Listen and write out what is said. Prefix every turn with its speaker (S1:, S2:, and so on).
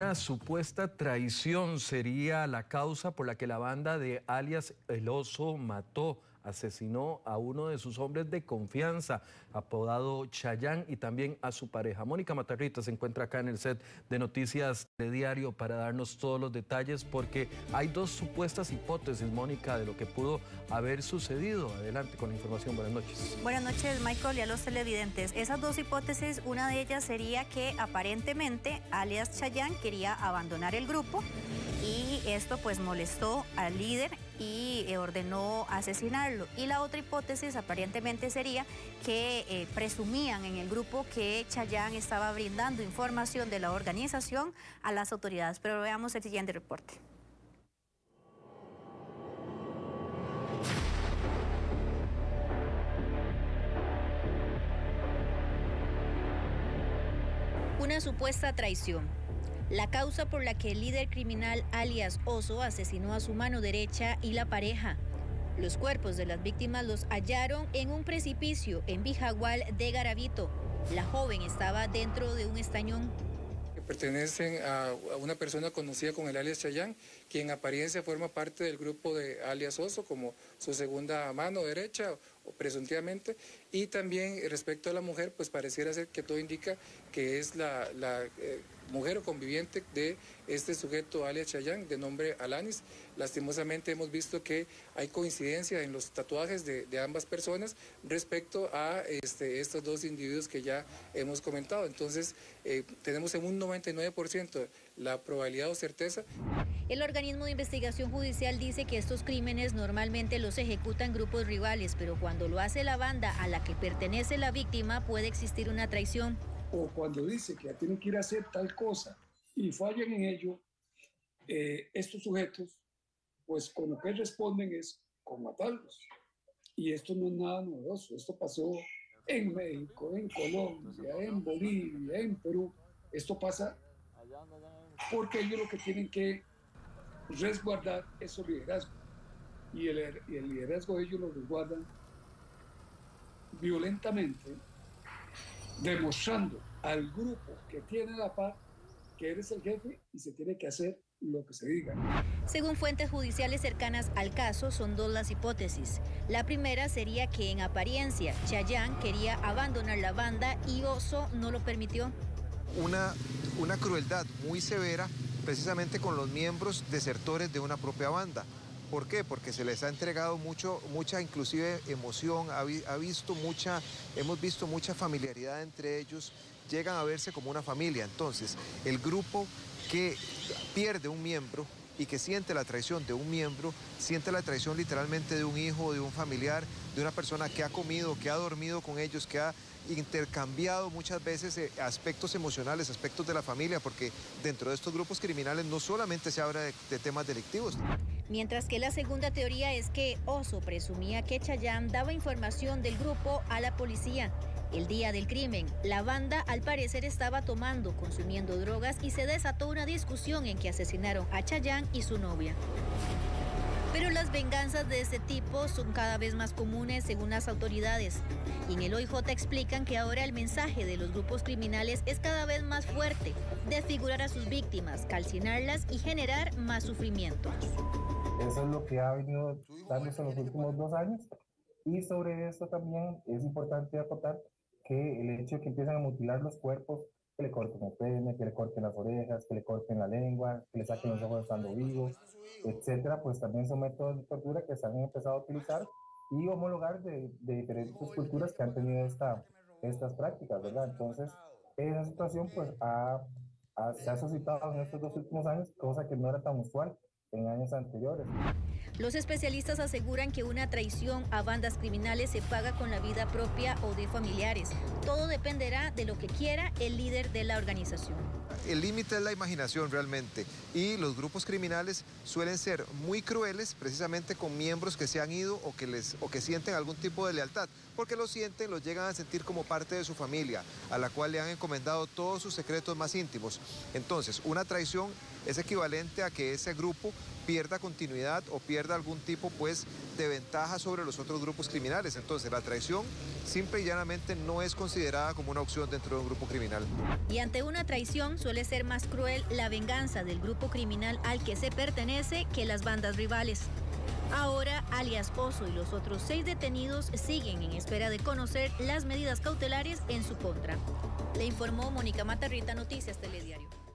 S1: Una supuesta traición sería la causa por la que la banda de alias El Oso mató asesinó a uno de sus hombres de confianza, apodado Chayán, y también a su pareja. Mónica Matarrita se encuentra acá en el set de Noticias de Diario para darnos todos los detalles, porque hay dos supuestas hipótesis, Mónica, de lo que pudo haber sucedido. Adelante con la información. Buenas noches.
S2: Buenas noches, Michael, y a los televidentes. Esas dos hipótesis, una de ellas sería que aparentemente alias Chayán quería abandonar el grupo y esto pues molestó al líder y eh, ordenó asesinarlo. Y la otra hipótesis aparentemente sería que eh, presumían en el grupo que Chayán estaba brindando información de la organización a las autoridades. Pero veamos el siguiente reporte. Una supuesta traición. La causa por la que el líder criminal alias Oso asesinó a su mano derecha y la pareja. Los cuerpos de las víctimas los hallaron en un precipicio en Bijagual de Garavito. La joven estaba dentro de un estañón
S3: pertenecen a, una persona conocida con el alias Chayán, quien apariencia forma parte del grupo de alias Oso como su segunda mano derecha o presuntivamente. Y también respecto a la mujer, pues pareciera ser que todo indica que es la, eh, mujer o conviviente de este sujeto alias Chayán, de nombre Alanis. Lastimosamente hemos visto que hay coincidencia en los tatuajes de, ambas personas respecto a este, estos dos individuos que ya hemos comentado. Entonces, eh, tenemos en un 99% la probabilidad o certeza.
S2: El organismo de investigación judicial dice que estos crímenes normalmente los ejecutan grupos rivales, pero cuando lo hace la banda a la que pertenece la víctima puede existir una traición
S4: o cuando dice que ya tienen que ir a hacer tal cosa y fallan en ello, eh, estos sujetos, pues con lo que responden es con matarlos. Y esto no es nada novedoso, esto pasó en México, en Colombia, en Bolivia, en Perú. Esto pasa porque ellos lo que tienen que resguardar es su liderazgo. Y el, y el liderazgo de ellos lo resguardan violentamente demostrando al grupo que tiene la paz que eres el jefe y se tiene que hacer lo que se diga.
S2: Según fuentes judiciales cercanas al caso, son dos las hipótesis. La primera sería que en apariencia Chayán quería abandonar la banda y Oso no lo permitió.
S5: Una, una crueldad muy severa precisamente con los miembros desertores de una propia banda. ¿Por qué? Porque se les ha entregado mucho, mucha inclusive emoción, ha, visto mucha, hemos visto mucha familiaridad entre ellos, llegan a verse como una familia. Entonces, el grupo que pierde un miembro y que siente la traición de un miembro, siente la traición literalmente de un hijo, de un familiar, de una persona que ha comido, que ha dormido con ellos, que ha intercambiado muchas veces eh, aspectos emocionales, aspectos de la familia, porque dentro de estos grupos criminales no solamente se habla de, de temas delictivos.
S2: Mientras que la segunda teoría es que Oso presumía que Chayán daba información del grupo a la policía. El día del crimen, la banda al parecer estaba tomando, consumiendo drogas y se desató una discusión en que asesinaron a Chayán y su novia. Pero las venganzas de este tipo son cada vez más comunes según las autoridades. Y en el OIJ explican que ahora el mensaje de los grupos criminales es cada vez más fuerte, desfigurar a sus víctimas, calcinarlas y generar más sufrimiento.
S6: Eso es lo que ha venido dándose en los últimos dos años. Y sobre esto también es importante acotar que el hecho de que empiezan a mutilar los cuerpos, que le corten el pene, que le corten las orejas, que le corten la lengua, que le saquen los ojos estando vivos, etcétera, pues también son métodos de tortura que se han empezado a utilizar y homologar de, de diferentes culturas que han tenido esta, estas prácticas, ¿verdad? Entonces, esa situación pues ha, se ha suscitado en estos dos últimos años, cosa que no era tan usual en años anteriores.
S2: Los especialistas aseguran que una traición a bandas criminales se paga con la vida propia o de familiares. Todo dependerá de lo que quiera el líder de la organización.
S5: El límite es la imaginación realmente y los grupos criminales suelen ser muy crueles precisamente con miembros que se han ido o que, les, o que sienten algún tipo de lealtad, porque lo sienten, los llegan a sentir como parte de su familia, a la cual le han encomendado todos sus secretos más íntimos. Entonces, una traición es equivalente a que ese grupo pierda continuidad o pierda algún tipo pues de ventaja sobre los otros grupos criminales. Entonces la traición simple y llanamente no es considerada como una opción dentro de un grupo criminal.
S2: Y ante una traición suele ser más cruel la venganza del grupo criminal al que se pertenece que las bandas rivales. Ahora, alias Oso y los otros seis detenidos siguen en espera de conocer las medidas cautelares en su contra. Le informó Mónica Matarrita, Noticias Telediario.